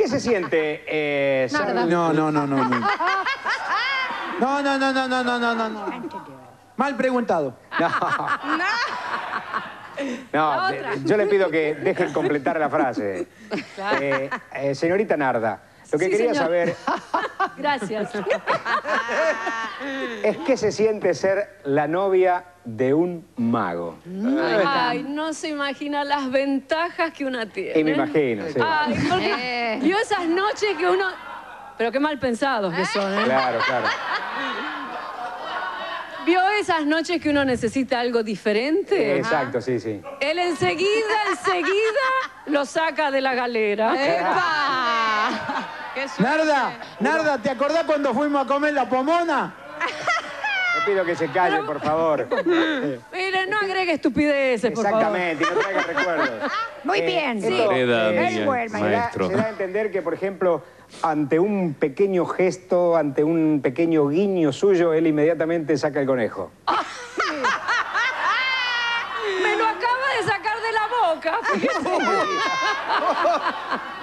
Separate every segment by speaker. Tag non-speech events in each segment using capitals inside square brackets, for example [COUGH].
Speaker 1: ¿Qué se siente eh,
Speaker 2: No, no, no, no, [LAUGHS] no. No, no, no, no, no, no, no. Mal preguntado.
Speaker 1: No. [LAUGHS]
Speaker 3: No,
Speaker 1: yo le pido que dejen completar la frase. [LAUGHS] Eh, eh, señorita Narda, lo que
Speaker 3: Sí,
Speaker 1: quería
Speaker 3: señor.
Speaker 1: saber [LAUGHS]
Speaker 3: Gracias. [LAUGHS]
Speaker 1: es qué se siente ser la novia de un mago.
Speaker 3: Ay, no se imagina las ventajas que una tiene.
Speaker 1: Y me imagino, sí.
Speaker 3: Ay, porque vio esas noches que uno... Pero qué mal pensados que son, ¿eh?
Speaker 1: Claro, claro. [LAUGHS]
Speaker 3: Vio esas noches que uno necesita algo diferente.
Speaker 1: Exacto, sí, sí.
Speaker 3: Él enseguida, enseguida lo saca de la galera.
Speaker 2: Narda, Narda, ¿te acordás cuando fuimos a comer la pomona?
Speaker 1: Le pido que se calle, por favor.
Speaker 3: Mire, no agregue estupideces, por favor.
Speaker 1: Exactamente, y no traiga recuerdos.
Speaker 4: Muy bien.
Speaker 1: esto,
Speaker 5: Hereda,
Speaker 1: eh,
Speaker 4: buen
Speaker 1: se da-
Speaker 5: maestro.
Speaker 1: Se da a entender que, por ejemplo, ante un pequeño gesto, ante un pequeño guiño suyo, él inmediatamente saca el conejo. [LAUGHS]
Speaker 3: Me lo acaba de sacar de la boca. fíjese. [LAUGHS] [LAUGHS]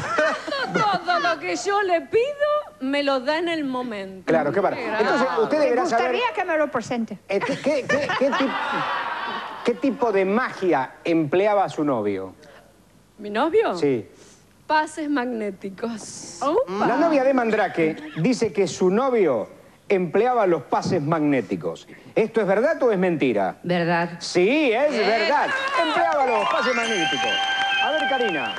Speaker 3: [LAUGHS] todo, lo que yo le pido, me lo da en el momento.
Speaker 1: Claro, qué bárbaro. Entonces, usted
Speaker 4: Me
Speaker 1: deberá saber
Speaker 4: gustaría que me lo presente.
Speaker 1: eh, ¿qué, qué- qué- qué tip- qué tipo de magia empleaba su novio.
Speaker 3: ¿Mi novio?
Speaker 1: Sí.
Speaker 3: Pases magnéticos.
Speaker 1: La novia de Mandrake dice que su novio empleaba los pases magnéticos. ¿Esto es verdad o es mentira?
Speaker 6: ¿Verdad?
Speaker 1: Sí, es verdad. Empleaba los pases magnéticos. A ver, Karina.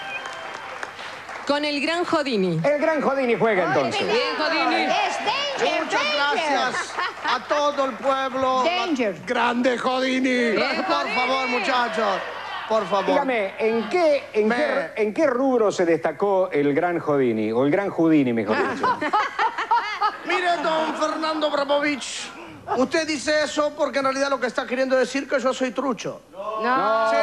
Speaker 6: Con el gran Jodini.
Speaker 1: El gran Jodini juega entonces.
Speaker 6: Bien, Jodini.
Speaker 4: Es danger,
Speaker 7: Muchas
Speaker 4: danger.
Speaker 7: gracias a todo el pueblo.
Speaker 4: Danger.
Speaker 7: Grande Jodini. Por favor, muchachos. Por favor.
Speaker 1: Dígame, ¿en qué, en,
Speaker 7: Me-
Speaker 1: qué, en qué rubro se destacó el gran Jodini? O el gran Houdini, mejor dicho. [LAUGHS]
Speaker 7: Mire, don Fernando Bramovich. Usted dice eso porque en realidad lo que está queriendo decir es que yo soy trucho.
Speaker 1: No.
Speaker 7: Sí.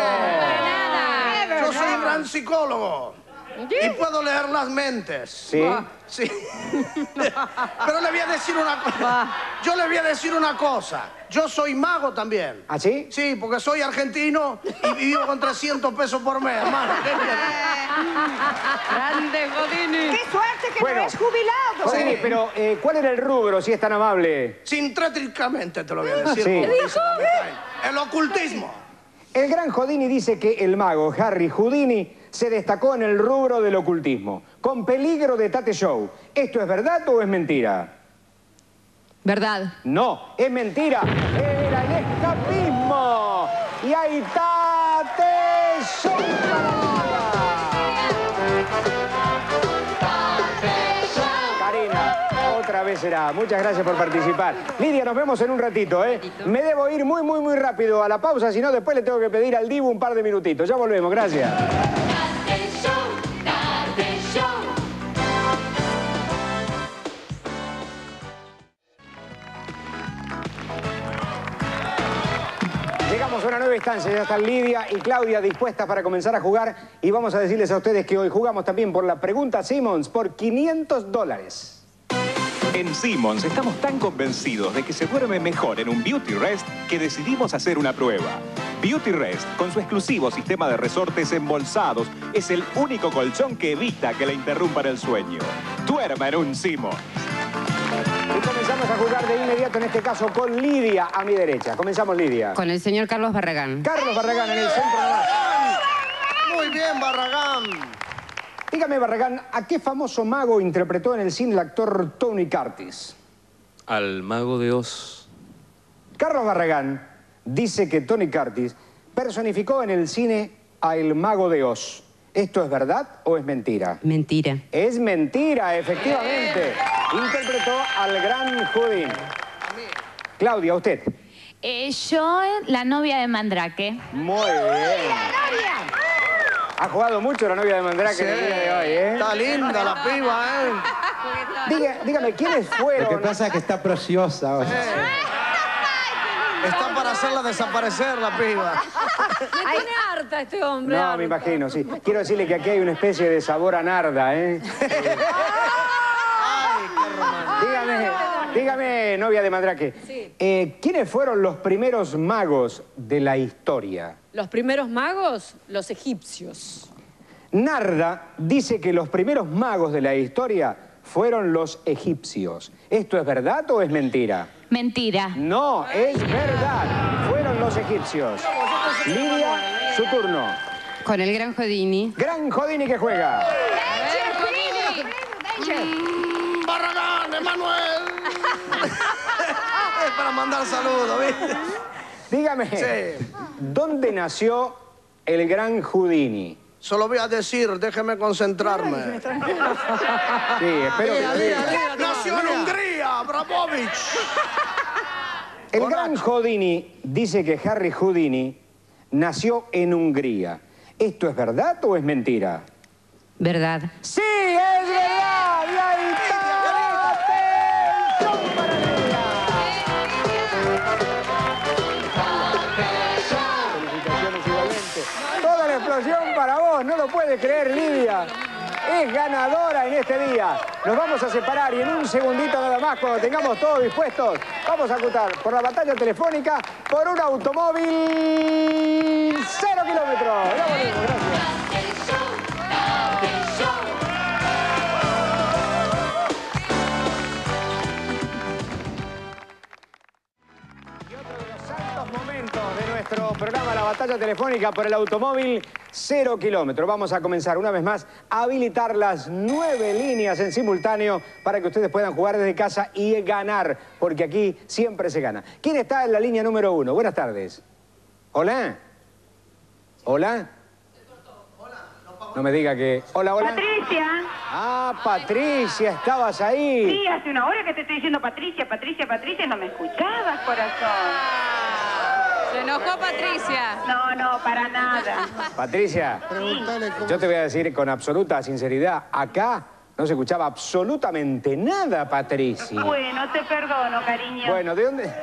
Speaker 4: Never,
Speaker 7: Yo soy un gran psicólogo. Y puedo leer las mentes.
Speaker 1: ¿Sí?
Speaker 7: Sí. [LAUGHS] Pero le voy a decir una cosa. Yo le voy a decir una cosa. Yo soy mago también.
Speaker 1: ¿Ah, sí?
Speaker 7: Sí, porque soy argentino y vivo con 300 pesos por mes, hermano. ¿Qué quiere?
Speaker 6: Grande Jodini.
Speaker 4: Qué suerte que
Speaker 1: Bueno.
Speaker 4: no es jubilado.
Speaker 1: Jodini, pero eh, ¿cuál era el rubro, si es tan amable?
Speaker 7: Sintéticamente te lo voy a decir.
Speaker 1: Sí.
Speaker 7: como dice Einstein. El ocultismo.
Speaker 1: El gran Jodini dice que el mago Harry Houdini se destacó en el rubro del ocultismo, con peligro de Tate Show. ¿Esto es verdad o es mentira?
Speaker 6: ¿Verdad?
Speaker 1: No, es mentira. Era el escapismo. Y hay Tate Show para Karina, otra vez será. Muchas gracias por participar. Lidia, nos vemos en un ratito, ¿eh? Me debo ir muy, muy, muy rápido a la pausa, si no después le tengo que pedir al Divo un par de minutitos. Ya volvemos, gracias. Llegamos a una nueva instancia, ya están Lidia y Claudia dispuestas para comenzar a jugar y vamos a decirles a ustedes que hoy jugamos también por la pregunta Simmons por 500 dólares.
Speaker 8: En Simmons estamos tan convencidos de que se duerme mejor en un Beauty Rest que decidimos hacer una prueba. Beauty Rest, con su exclusivo sistema de resortes embolsados, es el único colchón que evita que le interrumpan el sueño. Duerma en un Simmons.
Speaker 1: Comenzamos a jugar de inmediato, en este caso con Lidia a mi derecha. Comenzamos Lidia.
Speaker 6: Con el señor Carlos Barragán.
Speaker 1: Carlos Barragán en el centro. de-
Speaker 7: Muy bien, Barragán.
Speaker 1: Dígame, Barragán, ¿a qué famoso mago interpretó en el cine el actor Tony Curtis?
Speaker 5: Al mago de Oz.
Speaker 1: Carlos Barragán dice que Tony Curtis personificó en el cine a el mago de Oz. ¿Esto es verdad o es mentira?
Speaker 6: Mentira.
Speaker 1: Es mentira, efectivamente. Interpretó al gran Houdini. Claudia, usted.
Speaker 9: Eh, yo, la novia de Mandrake.
Speaker 1: Muy bien. Ha jugado mucho la novia de Mandrake en el día de hoy, ¿eh?
Speaker 7: Está linda la piba, ¿eh?
Speaker 1: Diga- dígame, ¿quiénes
Speaker 2: Lo que
Speaker 1: fueron?
Speaker 2: pasa es que está preciosa. o sea.
Speaker 7: Está para hacerla desaparecer la piba.
Speaker 3: Me tiene harta este hombre.
Speaker 1: No,
Speaker 3: harta.
Speaker 1: me imagino, sí. Quiero decirle que aquí hay una especie de sabor a narda, ¿eh? [LAUGHS] Dígame, novia de Mandrake.
Speaker 3: Sí.
Speaker 1: eh, ¿Quiénes fueron los primeros magos de la historia?
Speaker 3: Los primeros magos, los egipcios.
Speaker 1: Narda dice que los primeros magos de la historia fueron los egipcios. ¿Esto es verdad o es mentira?
Speaker 9: Mentira.
Speaker 1: No, es verdad. Fueron los egipcios. Lidia, su turno.
Speaker 6: Con el gran Jodini.
Speaker 1: Gran Jodini que juega.
Speaker 7: Mm, Barragán, Emanuel. [LAUGHS] es para mandar saludos, ¿viste?
Speaker 1: Dígame,
Speaker 7: Sí.
Speaker 1: ¿dónde nació el gran Houdini?
Speaker 7: Solo voy a decir, déjeme concentrarme. [LAUGHS]
Speaker 1: Sí, espero que lo.
Speaker 7: Nació en Hungría, Bramovich.
Speaker 1: El gran Houdini dice que Harry Houdini nació en Hungría. ¿Esto es verdad o es mentira?
Speaker 6: Verdad.
Speaker 1: ¡Sí, es verdad! Creer, Lidia. Es ganadora en este día. Nos vamos a separar y en un segundito nada más, cuando tengamos todos dispuestos, vamos a acutar por la batalla telefónica por un automóvil cero kilómetros. Gracias. Nuestro programa La Batalla Telefónica por el automóvil cero kilómetro. Vamos a comenzar una vez más a habilitar las nueve líneas en simultáneo para que ustedes puedan jugar desde casa y ganar, porque aquí siempre se gana. ¿Quién está en la línea número uno? Buenas tardes. Hola. Hola. No me diga que... Hola, hola.
Speaker 4: Patricia.
Speaker 1: Ah, Patricia, estabas ahí.
Speaker 4: Sí, hace una hora que te estoy diciendo Patricia, Patricia, Patricia, no me escuchabas, corazón.
Speaker 3: Se enojó Patricia.
Speaker 4: No, no, para nada.
Speaker 1: Patricia, yo te voy a decir con absoluta sinceridad, acá no se escuchaba absolutamente nada, Patricia.
Speaker 4: Bueno, te perdono, cariño.
Speaker 1: Bueno, ¿de dónde? [LAUGHS]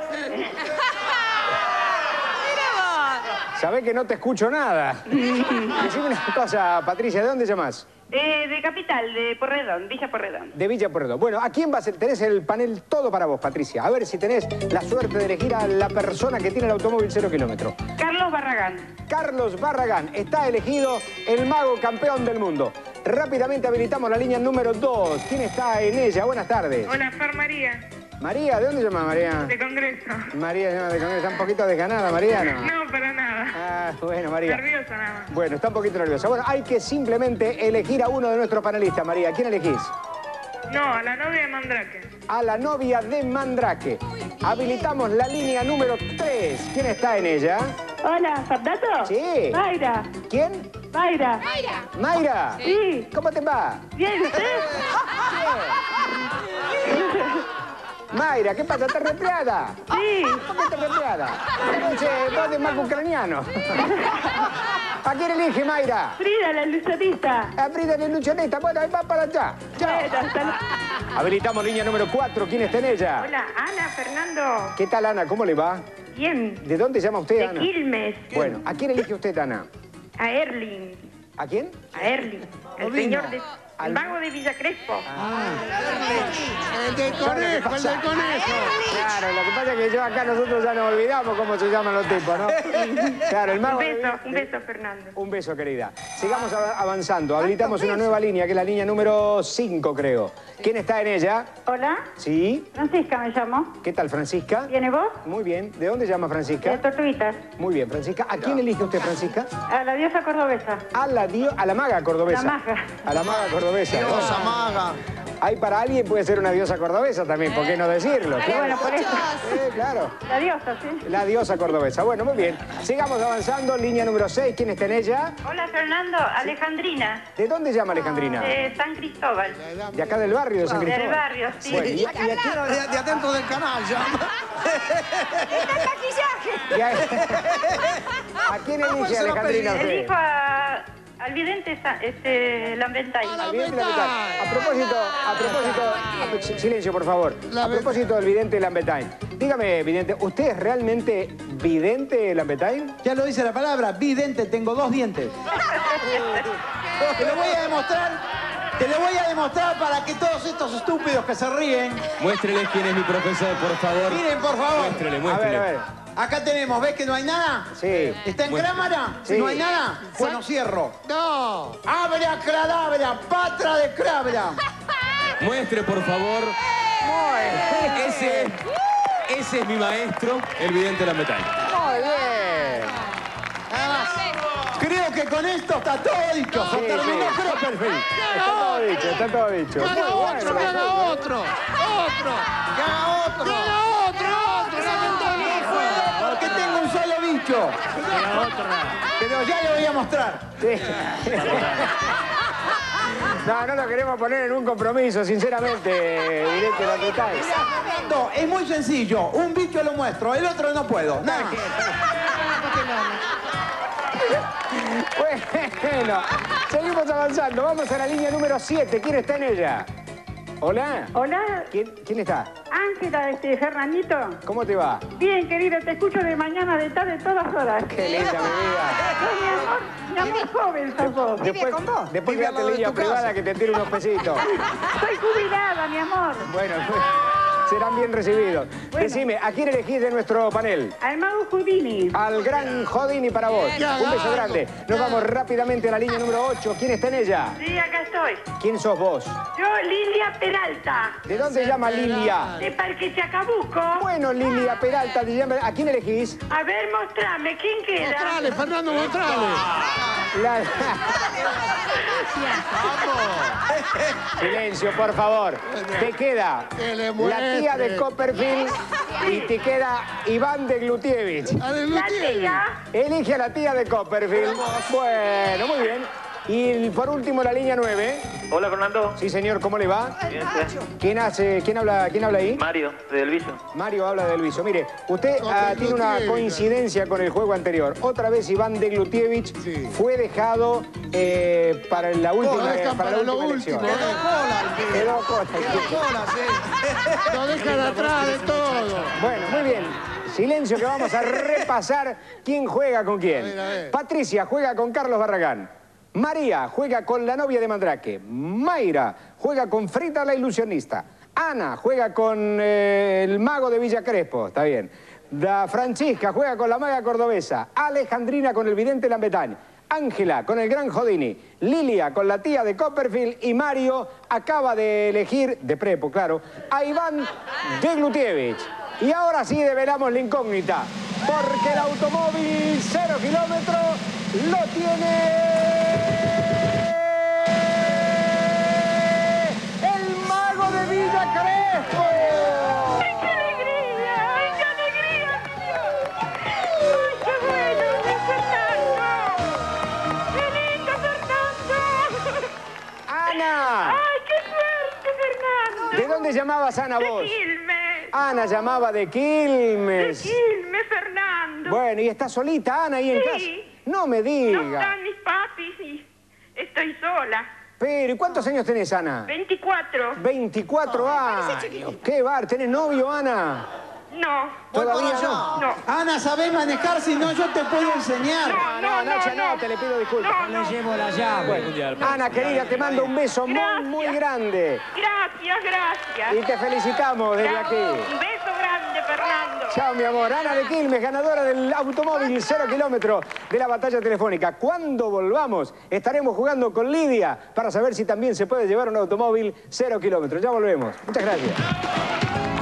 Speaker 1: Sabés que no te escucho nada. [LAUGHS] Decime una cosa, Patricia, ¿de dónde llamas?
Speaker 4: Eh, de Capital, de Porredón, Villa Porredón.
Speaker 1: De Villa Puerto. Bueno, ¿a quién vas a tenés el panel todo para vos, Patricia? A ver si tenés la suerte de elegir a la persona que tiene el automóvil cero kilómetro.
Speaker 4: Carlos Barragán.
Speaker 1: Carlos Barragán. Está elegido el mago campeón del mundo. Rápidamente habilitamos la línea número 2. ¿Quién está en ella? Buenas tardes.
Speaker 10: Hola, Fer María,
Speaker 1: María, ¿de dónde llama María?
Speaker 10: de Congreso.
Speaker 1: María, llama de Congreso. ¿Está un poquito desganada, María? No.
Speaker 10: No, para nada.
Speaker 1: Ah, bueno, María.
Speaker 10: Nerviosa nada más.
Speaker 1: Bueno, está un poquito nerviosa. Bueno, hay que simplemente elegir a uno de nuestros panelistas, María. ¿A quién elegís?
Speaker 10: No, a la novia de Mandrake.
Speaker 1: A la novia de Mandrake. Habilitamos la línea número 3. ¿Quién está en ella?
Speaker 4: Hola, ¿Fernando?
Speaker 1: Sí.
Speaker 4: Mayra.
Speaker 1: ¿Quién?
Speaker 4: Mayra.
Speaker 1: Mayra.
Speaker 4: Sí.
Speaker 1: ¿Cómo te va?
Speaker 4: Bien, ¿usted? [LAUGHS]
Speaker 1: Mayra, ¿qué pasa? ¿Estás resfriada?
Speaker 4: Sí.
Speaker 1: ¿Por qué estás resfriada? Parece voz de marco ucraniano. ¿A quién elige, Mayra?
Speaker 4: Frida, la ilusionista.
Speaker 1: A Frida de Luchoneta. Bueno, ahí va para allá. Chao.
Speaker 4: Bueno, hasta luego.
Speaker 1: Habilitamos línea número 4. ¿Quién está en ella?
Speaker 10: Hola, Ana, Fernando.
Speaker 1: ¿Qué tal, Ana? ¿Cómo le va?
Speaker 10: Bien.
Speaker 1: ¿De dónde llama usted,
Speaker 10: De
Speaker 1: Ana?
Speaker 10: Quilmes.
Speaker 1: Bueno, ¿a quién elige usted, Ana?
Speaker 10: A Erling.
Speaker 1: ¿A quién?
Speaker 10: A Erling. El señor de...
Speaker 1: Al-
Speaker 10: El mago de Villa Crespo.
Speaker 2: El del
Speaker 1: ¿Sabe qué
Speaker 2: conejo, el del conejo.
Speaker 1: Claro, lo que pasa es que yo acá nosotros ya nos olvidamos cómo se llaman los tipos, ¿no? [LAUGHS] Claro, el
Speaker 10: Un
Speaker 1: mago... de-
Speaker 10: beso, un beso, Fernando.
Speaker 1: Un beso, querida. Sigamos av- avanzando. Habilitamos una nueva línea, que es la línea número 5, creo. ¿Quién está en ella?
Speaker 4: Hola,
Speaker 1: Sí.
Speaker 4: Francisca me llamo.
Speaker 1: ¿Qué tal, Francisca?
Speaker 4: ¿Viene vos?
Speaker 1: Muy bien. ¿De dónde llama
Speaker 4: De
Speaker 1: Francisca?
Speaker 4: Tortuguitas.
Speaker 1: Muy bien, Francisca. ¿A quién elige usted, Francisca?
Speaker 4: A la diosa cordobesa.
Speaker 1: A la, dio- a la maga cordobesa.
Speaker 4: La maga.
Speaker 1: A la maga cordobesa.
Speaker 7: Diosa maga.
Speaker 1: Hay para alguien puede ser una diosa cordobesa también, ¿por qué no decirlo?
Speaker 4: Y bueno, por eso.
Speaker 1: Sí, claro.
Speaker 4: La diosa, ¿sí?
Speaker 1: La diosa cordobesa. Bueno, muy bien. Sigamos avanzando. Línea número 6. ¿Quién está en ella?
Speaker 10: Hola, Fernando. Alejandrina.
Speaker 1: ¿De dónde llama Alejandrina?
Speaker 10: De San Cristóbal.
Speaker 1: De acá del barrio de San
Speaker 10: Del
Speaker 1: Cristóbal.
Speaker 10: barrio, sí.
Speaker 1: Bueno, ¿y, y a quién,
Speaker 7: De, de adentro del canal ya.
Speaker 1: y a, [LAUGHS] ¿a quién elige Alejandrina usted?
Speaker 10: Elijo a, al vidente este, Lambentay.
Speaker 1: Al vidente. A propósito, a propósito, a- silencio por favor. A propósito del vidente Lambertain. Dígame, vidente, ¿usted es realmente vidente Lambertain?
Speaker 2: Ya lo dice la palabra, vidente, tengo dos dientes. [LAUGHS] Te lo voy a demostrar Que le voy a demostrar para que todos estos estúpidos que se ríen...
Speaker 5: Muéstreles quién es mi profesor, por favor.
Speaker 2: Miren, por favor.
Speaker 5: Muéstrele,
Speaker 1: A
Speaker 5: muéstrele.
Speaker 1: ver, a ver.
Speaker 2: Acá tenemos, ¿ves que no hay nada?
Speaker 1: Sí.
Speaker 2: ¿Está en cámara?
Speaker 1: Sí.
Speaker 2: ¿No hay nada? Bueno, cierro.
Speaker 7: No.
Speaker 2: Abra cadabra, patra de crabra. [LAUGHS]
Speaker 5: Muestre, por favor. Ese, ese es mi maestro, el vidente Lambetal.
Speaker 1: Muy bien.
Speaker 2: Creo que con esto está todo dicho. Se terminó. Cropperfield.
Speaker 1: Está todo dicho, está todo dicho.
Speaker 7: Que haga otro, que haga otro. Otro.
Speaker 2: Que haga otro.
Speaker 7: Que haga otro, otro. Lamentablemente.
Speaker 2: No puedo porque tengo un solo bicho. Pero ya le voy a mostrar.
Speaker 1: No, no lo queremos poner en un compromiso, sinceramente, directo la total.
Speaker 2: Es muy sencillo. Un bicho lo muestro, el otro no puedo. Nada.
Speaker 1: Bueno, seguimos avanzando. Vamos a la línea número 7. ¿Quién está en ella? Hola.
Speaker 10: Hola,
Speaker 1: ¿Quién, quién está?
Speaker 10: Ángela, este, Fernandito.
Speaker 1: ¿Cómo te va?
Speaker 10: Bien, querido, te escucho de mañana, de tarde, todas horas.
Speaker 1: Qué linda, mi vida.
Speaker 10: Mi amor, mi amor joven sos vos.
Speaker 1: Después, después
Speaker 7: Vive al
Speaker 1: quédate
Speaker 7: lado
Speaker 1: en
Speaker 7: de
Speaker 1: línea
Speaker 7: tu casa.
Speaker 1: privada que te tire unos pesitos. [LAUGHS]
Speaker 10: Soy jubilada, mi amor.
Speaker 1: Bueno, serán bien recibidos. Decime, ¿a quién elegís de nuestro panel?
Speaker 10: Al mago Houdini.
Speaker 1: Al gran Jodini para vos. Un beso grande. Nos vamos rápidamente a la línea número 8. ¿Quién está en ella?
Speaker 10: Sí, acá estoy.
Speaker 1: ¿Quién sos vos?
Speaker 10: Yo, Lilia Peralta,
Speaker 1: ¿De dónde llama Lilia?
Speaker 10: de Parque Chacabuco.
Speaker 1: Bueno, Lilia Peralta, ¿a quién elegís?
Speaker 10: A ver, mostrame, ¿quién queda?
Speaker 7: Mostrale, Fernando, mostrale.
Speaker 1: La- [LAUGHS] Silencio, por favor. Te queda
Speaker 7: Que le
Speaker 1: la. Tía de Copperfield y te queda Iván de Glutievich.
Speaker 7: A ver,
Speaker 10: La tía.
Speaker 1: Elige a la tía de Copperfield. Bueno, muy bien. Y por último, la línea 9.
Speaker 11: Hola Fernando,
Speaker 1: Sí, señor, ¿cómo le va?
Speaker 11: Bien, sí.
Speaker 1: ¿Quién hace, quién habla, quién habla ahí?
Speaker 11: Mario, de Elviso.
Speaker 1: Mario habla de Luiso. Mire, usted ah, tiene una coincidencia con el juego anterior. Otra vez Iván de Glutievich
Speaker 7: Sí.
Speaker 1: fue dejado eh, para la última,
Speaker 7: Lo dejan
Speaker 1: para la
Speaker 7: para lo
Speaker 1: última
Speaker 7: último.
Speaker 1: elección.
Speaker 7: Quedó cola.
Speaker 1: Quedó cola.
Speaker 7: Quedó cola, sí. Lo dejan atrás de todo.
Speaker 1: Bueno, muy bien. Silencio que vamos a repasar quién juega con quién.
Speaker 7: A ver, a ver.
Speaker 1: Patricia juega con Carlos Barragán. María juega con la novia de Mandrake. Mayra juega con Frita la ilusionista. Ana juega con eh, el mago de Villa Crespo. Está bien. Da Francisca juega con la maga cordobesa. Alejandrina con el vidente Lambetán. Ángela con el gran Jodini. Lilia con la tía de Copperfield. Y Mario acaba de elegir, de prepo, claro, a Iván de Glutievich. Y ahora sí develamos la incógnita. Porque el automóvil cero kilómetros lo tiene el mago de Villa Crespo.
Speaker 10: ¡Ay, qué alegría! ¡Ay, qué alegría, Dios! ¡Ay, qué bueno! ¡Es Fernando! ¡Qué lindo, Fernando!
Speaker 1: Ana,
Speaker 10: ¡Ay, qué suerte, Fernando!
Speaker 1: ¿de dónde llamabas Ana
Speaker 10: De
Speaker 1: vos?
Speaker 10: Quilmes.
Speaker 1: Ana llamaba de
Speaker 10: De
Speaker 1: Quilmes.
Speaker 10: Quilmes, Fernando.
Speaker 1: Bueno, ¿y está solita Ana ahí en
Speaker 10: Sí.
Speaker 1: casa? No me
Speaker 10: No
Speaker 1: diga.
Speaker 10: están mis papis y estoy sola.
Speaker 1: Pero, ¿y cuántos años tenés, Ana?
Speaker 10: 24.
Speaker 1: 24 años. ¿Qué bar? ¿Tenés novio, Ana?
Speaker 10: No.
Speaker 1: Todavía no.
Speaker 10: No.
Speaker 2: Ana, ¿sabés manejar? Si no, yo te puedo enseñar.
Speaker 10: No,
Speaker 1: No,
Speaker 10: no,
Speaker 1: Nacha, no,
Speaker 10: no.
Speaker 1: te le pido disculpas.
Speaker 10: No, no.
Speaker 2: llevo la llave.
Speaker 5: Mundial.
Speaker 1: Ana, querida, te mando un beso muy,
Speaker 10: Gracias.
Speaker 1: muy grande.
Speaker 10: Gracias, gracias.
Speaker 1: Y te felicitamos desde aquí.
Speaker 10: Un beso grande, Fernando.
Speaker 1: Chao, mi amor. Ana de Quilmes, ganadora del automóvil cero kilómetro de la batalla telefónica. Cuando volvamos, estaremos jugando con Lidia para saber si también se puede llevar un automóvil cero kilómetros. Ya volvemos. Muchas gracias.